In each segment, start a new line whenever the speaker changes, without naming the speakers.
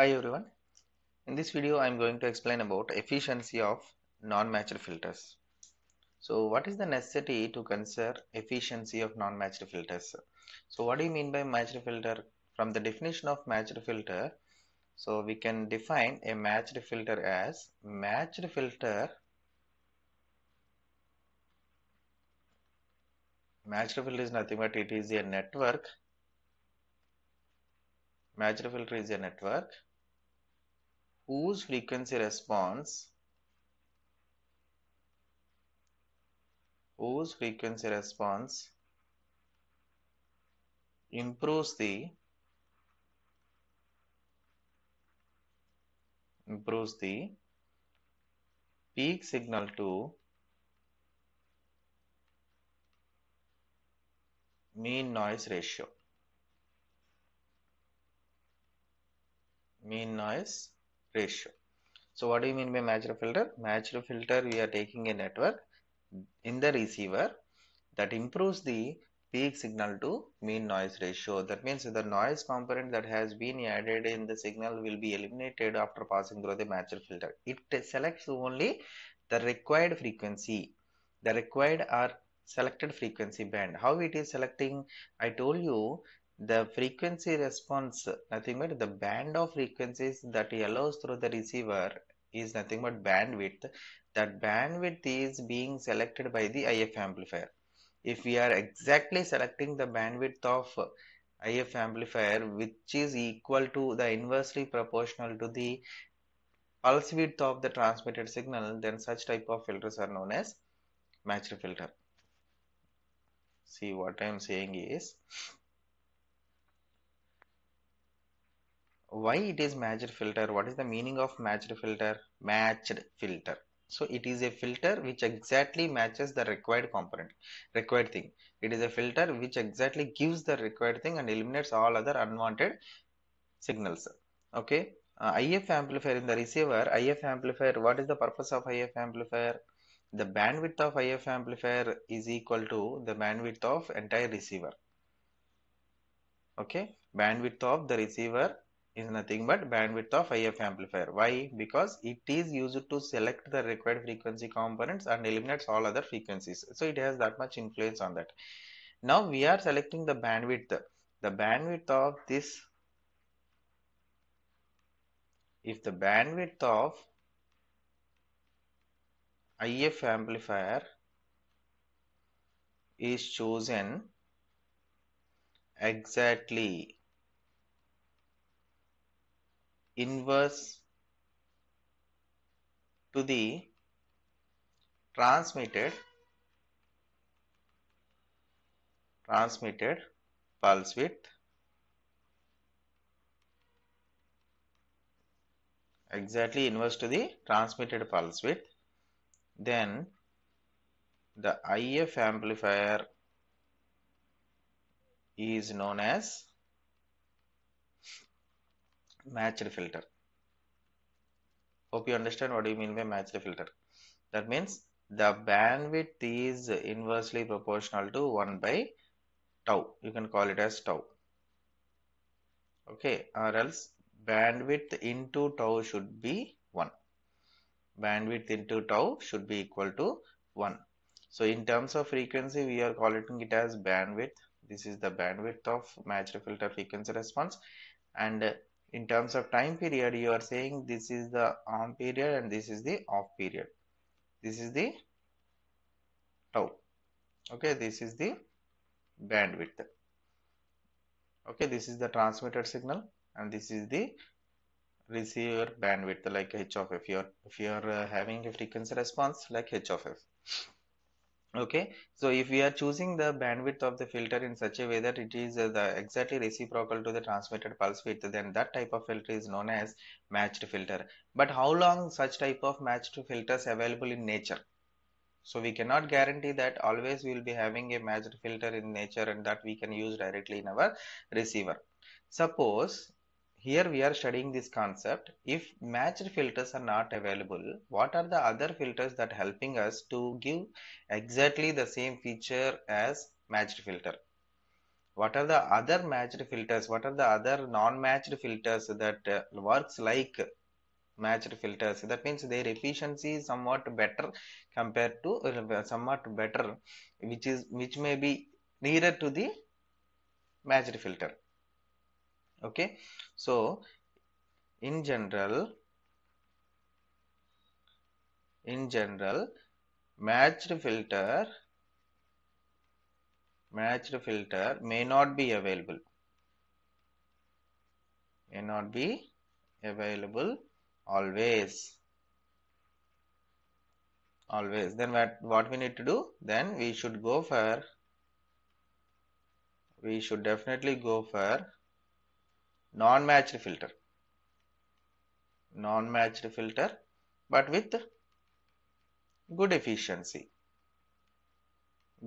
Hi everyone. In this video I am going to explain about efficiency of non-matched filters. So what is the necessity to consider efficiency of non-matched filters? So what do you mean by matched filter? From the definition of matched filter, so we can define a matched filter as matched filter matched filter is nothing but it is a network matched filter is a network whose frequency response whose frequency response improves the improves the peak signal to mean noise ratio. Mean noise ratio. So what do you mean by matched filter? Matched filter we are taking a network in the receiver that improves the peak signal to mean noise ratio. That means the noise component that has been added in the signal will be eliminated after passing through the matched filter. It selects only the required frequency. The required or selected frequency band. How it is selecting? I told you the frequency response nothing but the band of frequencies that allows through the receiver is nothing but bandwidth. That bandwidth is being selected by the IF amplifier. If we are exactly selecting the bandwidth of IF amplifier which is equal to the inversely proportional to the pulse width of the transmitted signal then such type of filters are known as matched filter. See what i am saying is why it is matched filter? What is the meaning of matched filter? Matched filter. So it is a filter which exactly matches the required component required thing. It is a filter which exactly gives the required thing and eliminates all other unwanted signals. Okay? Uh, IF amplifier in the receiver. IF amplifier what is the purpose of IF amplifier? The bandwidth of IF amplifier is equal to the bandwidth of entire receiver. Okay? Bandwidth of the receiver is nothing but bandwidth of IF amplifier. Why? Because it is used to select the required frequency components and eliminates all other frequencies. So it has that much influence on that. Now we are selecting the bandwidth. The bandwidth of this, if the bandwidth of IF amplifier is chosen exactly inverse to the transmitted transmitted pulse width exactly inverse to the transmitted pulse width. Then the IF amplifier is known as matched filter. Hope you understand what do you mean by matched filter. That means the bandwidth is inversely proportional to 1 by tau. You can call it as tau. Okay or else bandwidth into tau should be 1 bandwidth into tau should be equal to 1 so in terms of frequency we are calling it as bandwidth. This is the bandwidth of matched filter frequency response. And in terms of time period you are saying this is the on period and this is the off period. This is the tau. Okay this is the bandwidth. Okay this is the transmitted signal and this is the receiver bandwidth like h of f. You're if you are uh, having a frequency response like h of f okay so if we are choosing the bandwidth of the filter in such a way that it is uh, the exactly reciprocal to the transmitted pulse width then that type of filter is known as matched filter. But how long such type of matched filters available in nature? So we cannot guarantee that always we will be having a matched filter in nature and that we can use directly in our receiver. Suppose here we are studying this concept. If matched filters are not available what are the other filters that helping us to give exactly the same feature as matched filter? What are the other matched filters? What are the other non-matched filters that uh, works like matched filters? That means their efficiency is somewhat better compared to uh, somewhat better which is which may be nearer to the matched filter okay? So in general in general matched filter matched filter may not be available. May not be available always. Always. Then what, what we need to do? Then we should go for we should definitely go for non-matched filter. Non-matched filter but with good efficiency.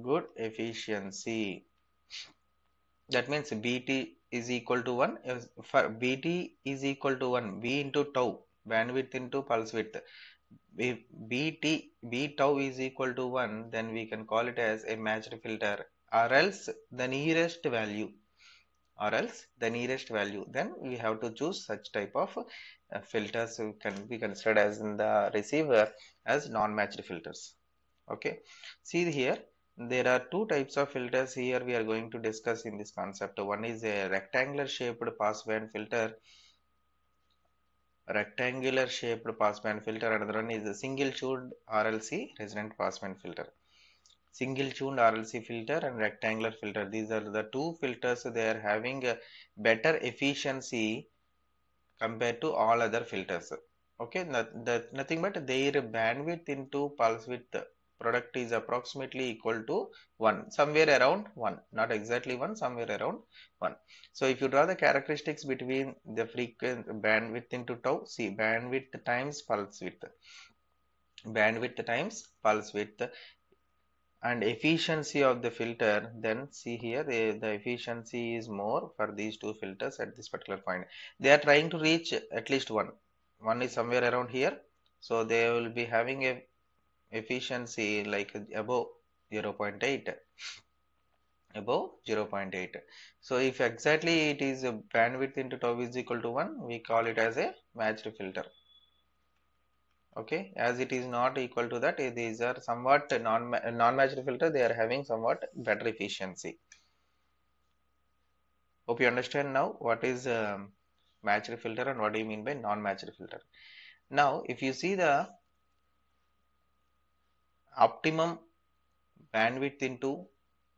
Good efficiency. That means bt is equal to 1 for bt is equal to 1 b into tau bandwidth into pulse width. If bt b tau is equal to 1 then we can call it as a matched filter. Or else the nearest value or else the nearest value then we have to choose such type of uh, filters can be considered as in the receiver as non-matched filters. Okay. See here there are two types of filters here we are going to discuss in this concept. One is a rectangular shaped passband filter rectangular shaped passband filter. Another one is a single tuned RLC resonant passband filter single tuned RLC filter and rectangular filter. These are the two filters they are having a better efficiency compared to all other filters. Okay that nothing but their bandwidth into pulse width product is approximately equal to 1 somewhere around 1 not exactly 1 somewhere around 1 so if you draw the characteristics between the frequency bandwidth into tau see bandwidth times pulse width. Bandwidth times pulse width and efficiency of the filter then see here the, efficiency is more for these two filters at this particular point. They are trying to reach at least one. One is somewhere around here. So they will be having a efficiency like above 0.8 above 0.8 so if exactly it is a bandwidth into tau is equal to 1 we call it as a matched filter okay as it is not equal to that these are somewhat non non matched filter. They are having somewhat better efficiency. Hope you understand now what is um, matched filter and what do you mean by non matched filter. Now if you see the optimum bandwidth into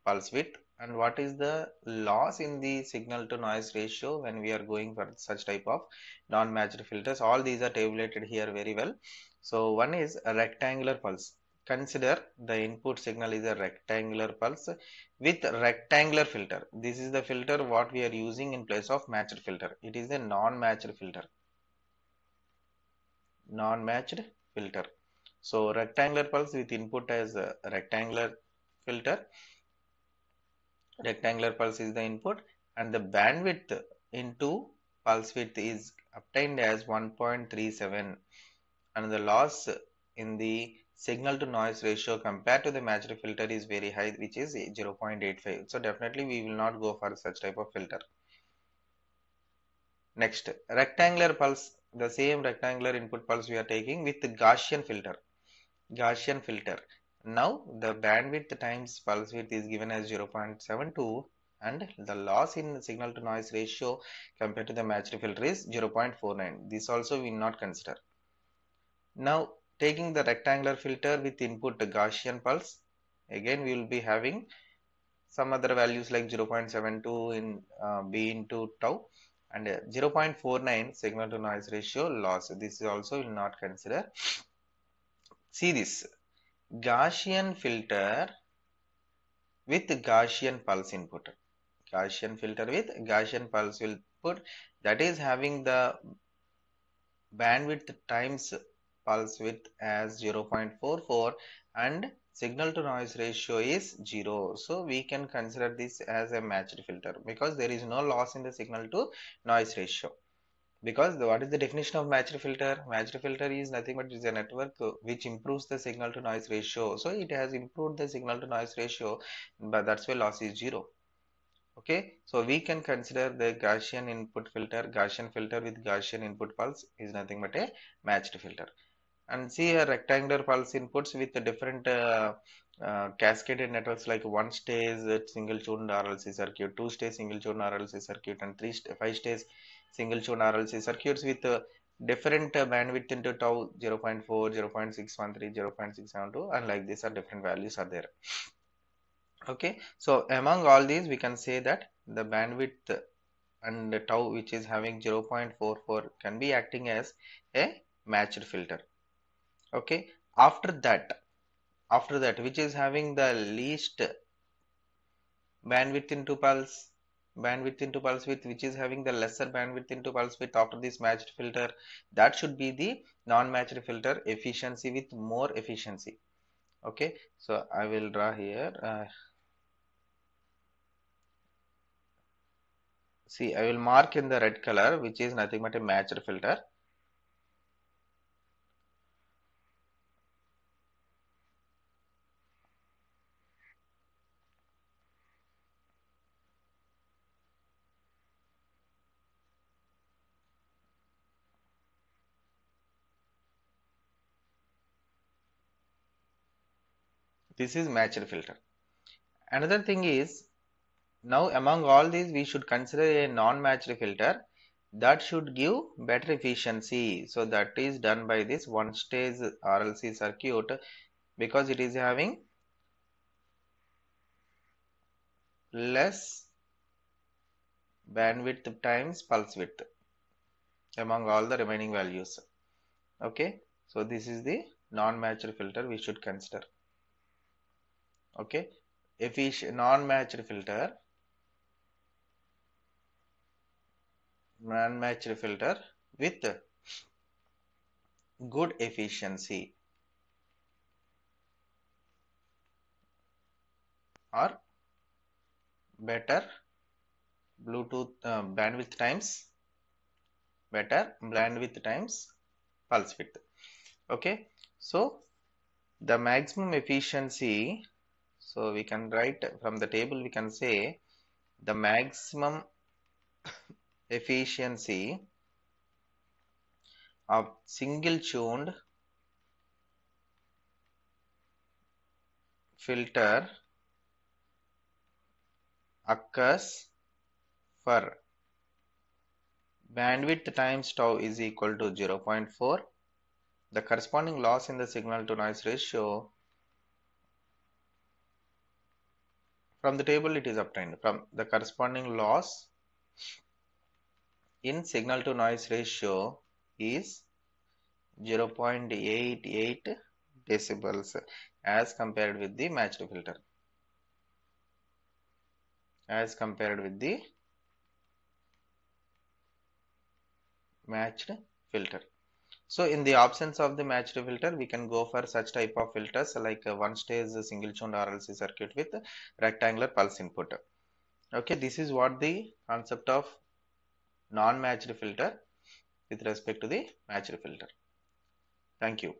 pulse width and what is the loss in the signal to noise ratio when we are going for such type of non-matched filters? All these are tabulated here very well. So one is a rectangular pulse. Consider the input signal is a rectangular pulse with rectangular filter. This is the filter what we are using in place of matched filter. It is a non-matched filter. Non-matched filter. So rectangular pulse with input as a rectangular filter rectangular pulse is the input and the bandwidth into pulse width is obtained as 1.37 and the loss in the signal to noise ratio compared to the matched filter is very high which is 0.85 so definitely we will not go for such type of filter. Next rectangular pulse the same rectangular input pulse we are taking with the Gaussian filter. Gaussian filter now the bandwidth times pulse width is given as 0.72 and the loss in signal to noise ratio compared to the matched filter is 0.49 this also we will not consider. Now taking the rectangular filter with input Gaussian pulse again we will be having some other values like 0.72 in uh, B into tau and uh, 0.49 signal to noise ratio loss. This is also will not consider. See this Gaussian filter with Gaussian pulse input. Gaussian filter with Gaussian pulse input that is having the bandwidth times pulse width as 0.44 and signal to noise ratio is 0 so we can consider this as a matched filter because there is no loss in the signal to noise ratio because the, what is the definition of matched filter? Matched filter is nothing but is a network which improves the signal to noise ratio. So it has improved the signal to noise ratio but that's why loss is zero. Okay, so we can consider the Gaussian input filter, Gaussian filter with Gaussian input pulse is nothing but a matched filter. And see a rectangular pulse inputs with the different uh, uh, cascaded networks like one stage single tuned RLC circuit, two stage single tuned RLC circuit, and three st five stage single tuned RLC circuits with uh, different uh, bandwidth into tau 0 0.4, 0 0.613, 0 0.672, and like this are different values are there. Okay so among all these we can say that the bandwidth and the tau which is having 0.44 can be acting as a matched filter. Okay after that after that which is having the least bandwidth into pulse bandwidth into pulse width which is having the lesser bandwidth into pulse width after this matched filter. That should be the non-matched filter efficiency with more efficiency. Okay so i will draw here uh, see I will mark in the red color which is nothing but a matched filter this is matched filter another thing is now among all these we should consider a non-matched filter that should give better efficiency. So that is done by this one stage RLC circuit because it is having less bandwidth times pulse width among all the remaining values. Okay, so this is the non-matched filter we should consider. Okay, efficient non-matched filter. Non-matched filter with good efficiency. Or better Bluetooth uh, bandwidth times. Better bandwidth times pulse width. Okay. So the maximum efficiency so we can write from the table we can say the maximum efficiency of single tuned filter occurs for bandwidth times tau is equal to 0.4 the corresponding loss in the signal to noise ratio from the table it is obtained. From the corresponding loss in signal to noise ratio is 0.88 decibels as compared with the matched filter. As compared with the matched filter so in the absence of the matched filter we can go for such type of filters like a one stage single tuned RLC circuit with rectangular pulse input okay this is what the concept of non-matched filter with respect to the matched filter. Thank you.